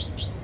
Thank you.